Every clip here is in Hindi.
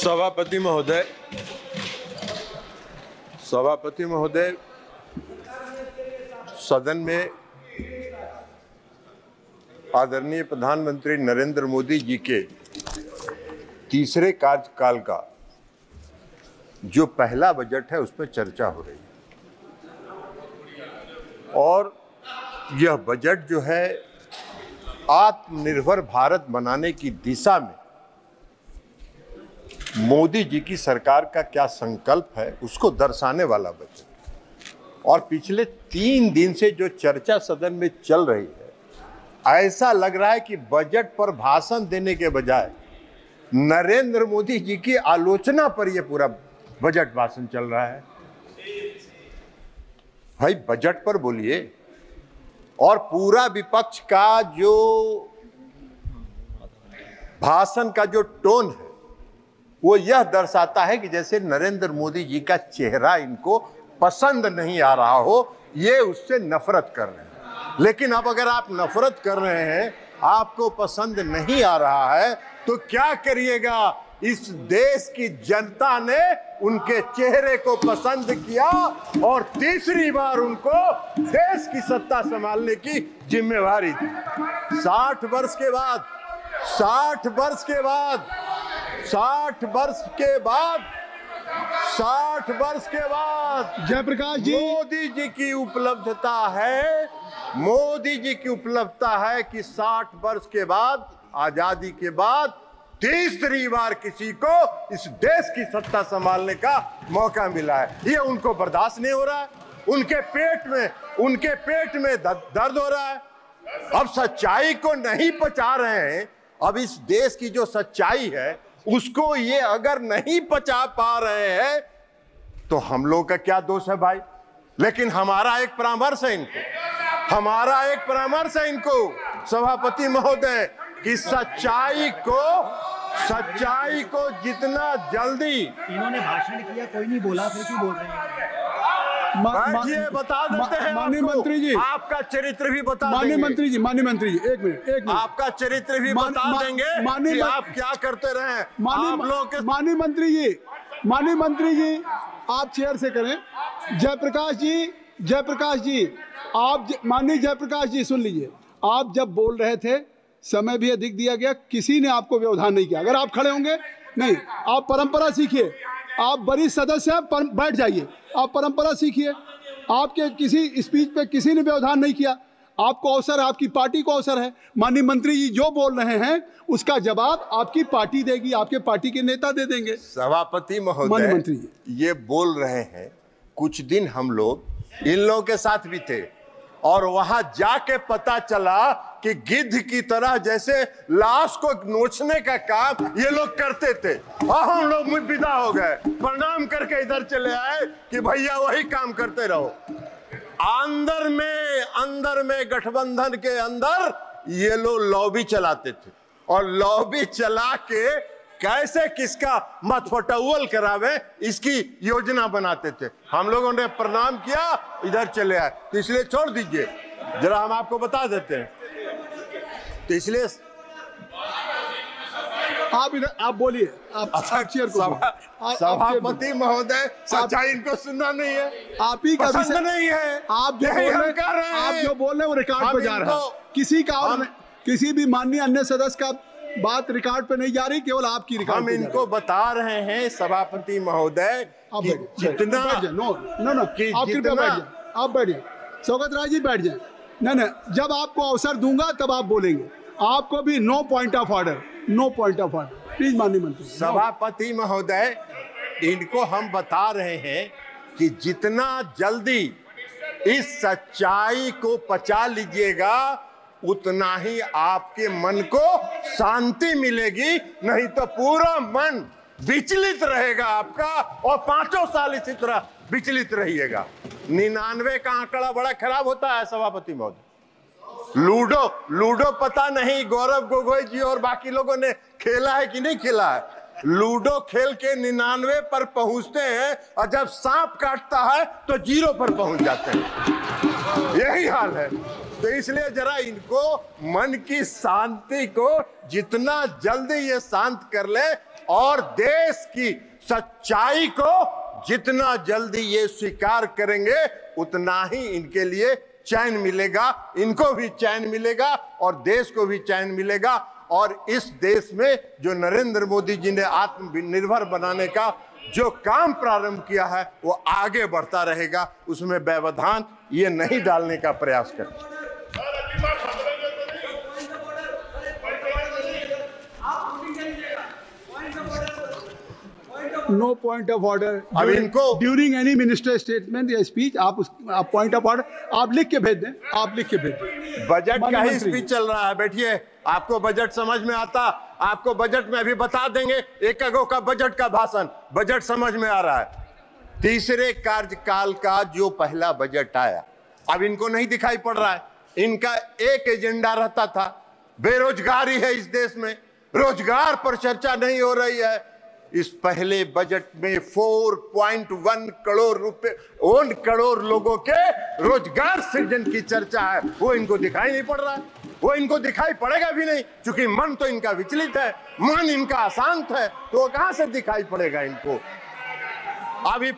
सभापति महोदय। सभापति महोदय, सदन में आदरणीय प्रधानमंत्री नरेंद्र मोदी जी के तीसरे कार्यकाल का जो पहला बजट है, उस पर चर्चा हो रही है। और यह बजट जो है, आत्मनिर्भर भारत बनाने की दिशा में मोदी जी की सरकार का क्या संकल्प है, उसको दर्शाने वाला बजट। और पिछले तीन दिन से जो चर्चा सदन में चल रही है, ऐसा लग रहा है कि बजट पर भाषण देने के बजाय नरेंद्र मोदी जी की आलोचना पर यह पूरा बजट भाषण चल रहा है। भाई, बजट पर बोलिए। और पूरा विपक्ष का जो भाषण का जो टोन है वो यह दर्शाता है कि जैसे नरेंद्र मोदी जी का चेहरा इनको पसंद नहीं आ रहा हो, ये उससे नफरत कर रहे हैं। लेकिन अब अगर आप नफरत कर रहे हैं, आपको पसंद नहीं आ रहा है तो क्या करिएगा? इस देश की जनता ने उनके चेहरे को पसंद किया और तीसरी बार उनको देश की सत्ता संभालने की जिम्मेवारी दी। साठ वर्ष के बाद, साठ वर्ष के बाद साठ वर्ष के बाद साठ वर्ष के बाद जयप्रकाश जी। मोदी जी की उपलब्धता है मोदी जी की उपलब्धता है कि 60 वर्ष के बाद आज़ादी के बाद तीसरी बार किसी को इस देश की सत्ता संभालने का मौका मिला है। ये उनको बर्दाश्त नहीं हो रहा है। उनके पेट में उनके पेट में दर्द हो रहा है। अब सच्चाई को नहीं पचा रहे हैं। अब इस देश की जो सच्चाई है उसको ये अगर नहीं पचा पा रहे हैं तो हम लोग का क्या दोष है भाई? लेकिन हमारा एक परामर्श है इनको। हमारा एक परामर्श है इनको। सभापति महोदय, कि सच्चाई को सच्चाई को जितना जल्दी इन्होंने भाषण किया, कोई नहीं बोला, फिर क्यों बोल रहे हैं? बैठिए बता देते हैं माननीय मंत्री जी। आपका चरित्र भी बता माननीय मंत्री जी माननीय मंत्री जी एक मिनट एक मिनट। आपका चरित्र भी बता देंगे माननीय आप क्या करते रहे माननीय माननीय मंत्री जी माननीय मंत्री जी आप चेयर से करें। जयप्रकाश जी जयप्रकाश जी आप माननीय जयप्रकाश जी सुन लीजिए। आप जब बोल रहे थे समय भी अधिक दिया गया किसी ने आपको व्यवधान नहीं किया। अगर आप खड़े होंगे नहीं आप परंपरा सीखिए। आप बड़ी सदस्य हैं पर, बैठ जाइए। आप परंपरा सीखिए। आपके किसी स्पीच पे किसी ने व्यवधान नहीं किया। आपको अवसर है आपकी पार्टी को अवसर है। माननीय मंत्री जी जो बोल रहे हैं उसका जवाब आपकी पार्टी देगी आपके पार्टी के नेता दे देंगे। सभापति महोदय मंत्री जी। ये बोल रहे हैं कुछ दिन हम लोग इन लोगों के साथ भी थे और वहाँ जाके पता चला कि गिद्ध की तरह जैसे लाश को नोचने का काम ये लोग करते थे। और हम लोग विदा हो गए। प्रणाम करके इधर चले आए कि भैया वही काम करते रहो। अंदर में अंदर में गठबंधन के अंदर ये लोग लॉबी चलाते थे। और लॉबी चला के कैसे किसका मतफटौल करावे, इसकी योजना बनाते थे। हम लोगों ने प्रणाम किया, इधर चले आए। तो इसलिए छोड़ दीजिए। जरा हम आपको बता देते हैं। तो इसलिए आप इधर आप बोलिए। आप आप चेयर को सभापति महोदय सच्चाई इनको सुनना नहीं है। आप ही का विषय नहीं है। आप जो बोल रहे रहे आप हैं। जो बोल रहे हैं वो रिकॉर्ड पे जा रहा है। किसी का और किसी भी माननीय अन्य सदस्य का बात रिकॉर्ड पे नहीं जा रही केवल आपकी रिकॉर्ड हम इनको बता रहे हैं सभापति महोदय जितना नो नो नो आप कृपया बैठ जाइए आप बैठिए। सौगत राय जी बैठ जाए। नहीं नहीं जब आपको अवसर दूँगा तब आप बोलेंगे। आपको भी no point of order no point of order please माननीय मंत्री सभापति महोदय, इनको हम बता रहे हैं कि जितना जल्दी इस सच्चाई को पचा लीजिएगा, उतना ही आपके मन को शांति मिलेगी, नहीं तो पूरा मन विचलित रहेगा आपका, और पाँचों साल इसी तरह विचलित रहिएगा। निन्यानवे का आंकड़ा बड़ा खराब होता है, सभापति महोदय। लूडो लूडो पता नहीं, गौरव गोगोई जी और बाकी लोगों ने खेला है कि नहीं खेला है? लूडो खेल के निन्यानवे पर पहुँचते हैं और जब सांप काटता है तो ज़ीरो पर पहुँच जाते हैं। यही हाल है। तो इसलिए जरा इनको मन की शांति को जितना जल्दी ये शांत कर ले और देश की सच्चाई को जितना जल्दी ये स्वीकार करेंगे, उतना ही इनके लिए चैन मिलेगा, इनको भी चैन मिलेगा और देश को भी चैन मिलेगा। और इस देश में जो नरेंद्र मोदी जी ने आत्मनिर्भर बनाने का जो काम प्रारंभ किया है, वो आगे बढ़ता रहेगा। उसमें व्यवधान ये नहीं डालने का प्रयास करें। नो पॉइंट ऑफ़ ऑर्डर अब इनको- ड्यूरिंग एनी मिनिस्टर स्टेटमेंट या स्पीच आप उस पॉइंट ऑफ़ ऑर्डर आप लिख के भेज दें आप लिख के भेज दें। बजट का ही स्पीच चल रहा है बैठिए। आपको बजट समझ में आता आपको बजट में अभी बता देंगे एक अगो का बजट का भाषण। बजट समझ में आ रहा है। तीसरे कार्यकाल का जो पहला बजट आया अब इनको नहीं दिखाई पड़ रहा है। इनका एक एजेंडा रहता था बेरोजगारी है इस देश में। रोज़गार पर चर्चा नहीं हो रही है। इस पहले बजट में 4.1 करोड़ रुपए ओन करोड़ लोगों के रोज़गार सृजन की चर्चा है। वो इनको दिखाई नहीं पड़ रहा है। वो इनको दिखाई पड़ेगा भी नहीं, क्योंकि मन तो इनका विचलित है, मन इनका अशांत है तो वो कहाँ से दिखाई पड़ेगा इनको? अभी,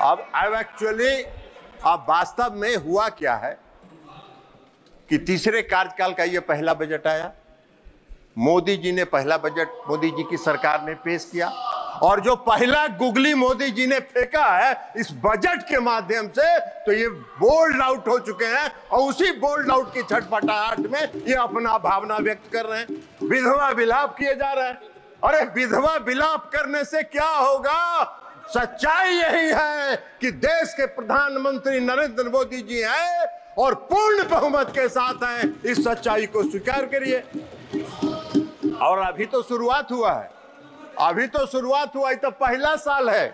अब अब एक्चुअली अब वास्तव में हुआ क्या है कि तीसरे कार्यकाल का ये पहला बजट आया। मोदी जी ने पहला बजट मोदी जी की सरकार ने पेश किया और जो पहला गुगली मोदी जी ने फेंका है इस बजट के माध्यम से तो ये बोल्ड आउट हो चुके हैं और उसी बोल्ड आउट की छटपटाहट में ये अपना भावना व्यक्त कर रहे हैं। विधवा विलाप किए जा रहे हैं। अरे विधवा विलाप करने से क्या होगा? सच्चाई यही है कि देश के प्रधानमंत्री नरेंद्र मोदी जी हैं और पूर्ण बहुमत के साथ हैं इस सच्चाई को स्वीकार करिए। और अभी तो शुरुआत हुआ है। अभी तो शुरुआत हुआ तो पहला साल है।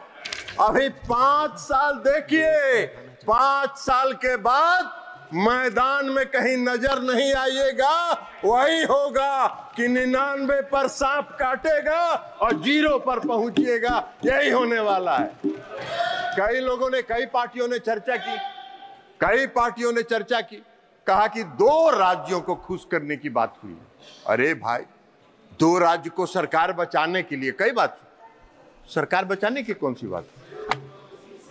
अभी पाँच साल देखिए, पाँच साल के बाद मैदान में कहीं नज़र नहीं आइएगा, वही होगा कि निन्यानवे पर सांप काटेगा और ज़ीरो पर पहुंचिएगा, यही होने वाला है। कई लोगों ने, कई पार्टियों ने चर्चा की, कई पार्टियों ने चर्चा की, कहा कि दो राज्यों को खुश करने की बात हुई अरे भाई दो राज्य को सरकार बचाने के लिए, कई बात सरकार बचाने की कौन सी बात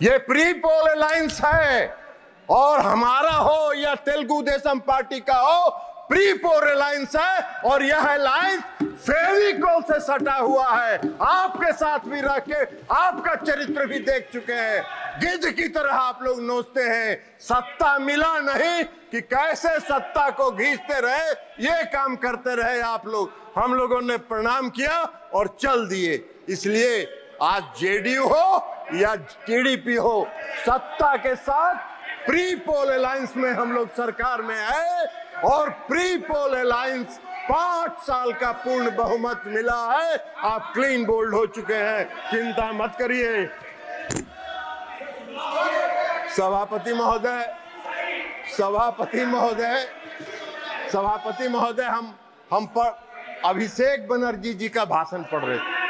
ये प्री पोल अलायंस है, और हमारा हो या तेलुगु देशम पार्टी का हो प्री पोल अलायंस है और यह अलायंस फेविकोल से सटा हुआ है। आपके साथ भी रह के आपका चरित्र भी देख चुके हैं। गिद्ध की तरह आप लोग नोचते हैं। सत्ता मिला नहीं कि कैसे सत्ता को घींचते रहे, ये काम करते रहे आप लोग। हम लोगों ने प्रणाम किया और चल दिए। इसलिए आज जेडीयू हो या टीडीपी हो, सत्ता के साथ प्री पोल अलायंस में हम लोग सरकार में है। और प्री पोल अलायंस पाँच साल का पूर्ण बहुमत मिला है। आप क्लीन बोल्ड हो चुके हैं। चिंता मत करिए। सभापति महोदय सभापति महोदय सभापति महोदय, हम हम पर अभिषेक बनर्जी जी का भाषण पढ़ रहे थे।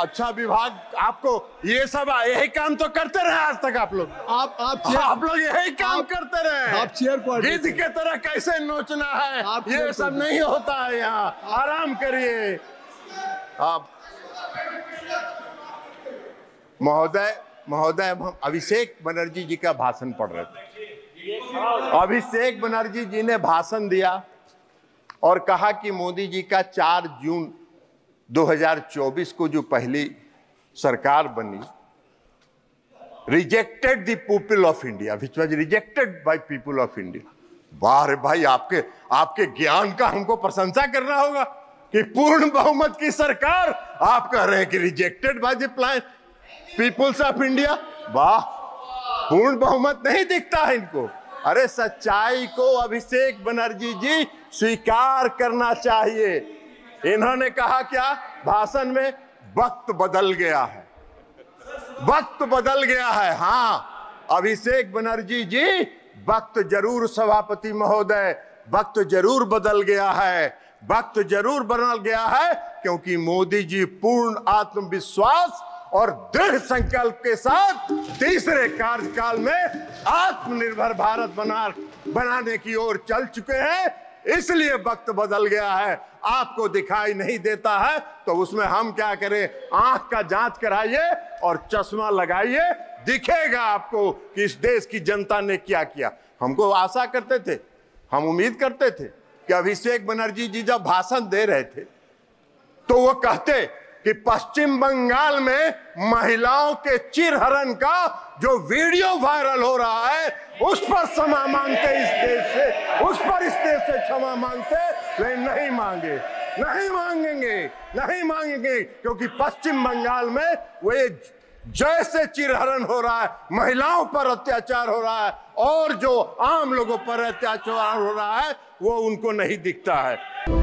अच्छा विभाग आपको ये सब यही काम तो करते रहे आज तक आप लोग। आप आप आप लोग यही काम आप- करते रहे। आप चेयर पर गिद्ध के तरह कैसे नोचना है? आप ये सब नहीं होता है यहाँ। आराम करिए। आप महोदय महोदय हम अभिषेक बनर्जी जी का भाषण पढ़ रहे थे। अभिषेक बनर्जी जी ने भाषण दिया और कहा कि मोदी जी का 4 जून 2024 को जो पहली सरकार बनी rejected the people of India which was rejected by people of India वाह भाई, आपके आपके ज्ञान का हमको प्रशंसा करना होगा कि पूर्ण बहुमत की सरकार आप कह रहे हैं कि rejected by the plan peoples of India वाह, पूर्ण बहुमत नहीं दिखता है इनको। अरे सच्चाई को अभिषेक बनर्जी जी स्वीकार करना चाहिए। इन्होंने कहा, क्या भाषण में वक्त बदल गया है? वक्त बदल गया है हाँ। अभिषेक बनर्जी जी, वक्त ज़रूर सभापति महोदय, वक्त ज़रूर बदल गया है। वक्त ज़रूर बदल गया है क्योंकि मोदी जी पूर्ण आत्मविश्वास और दृढ़ संकल्प के साथ तीसरे कार्यकाल में आत्मनिर्भर भारत बना, बनाने की ओर चल चुके हैं। इसलिए वक्त बदल गया है, आपको दिखाई नहीं देता है तो उसमें हम क्या करें? आँख का जाँच कराइए और चश्मा लगाइए, दिखेगा आपको कि इस देश की जनता ने क्या किया। हमको आशा करते थे, हम उम्मीद करते थे कि अभिषेक बनर्जी जी जब भाषण दे रहे थे तो वो कहते कि पश्चिम बंगाल में महिलाओं के चिरहरण का जो वीडियो वायरल हो रहा है, उस पर क्षमा मांगते इस देश से, उस पर इस देश से क्षमा मांगते, वे नहीं मांगे। नहीं मांगेंगे नहीं मांगेंगे, क्योंकि पश्चिम बंगाल में वे जैसे चिरहरण हो रहा है, महिलाओं पर अत्याचार हो रहा है, और जो आम लोगों पर अत्याचार हो रहा है, वो उनको नहीं दिखता है।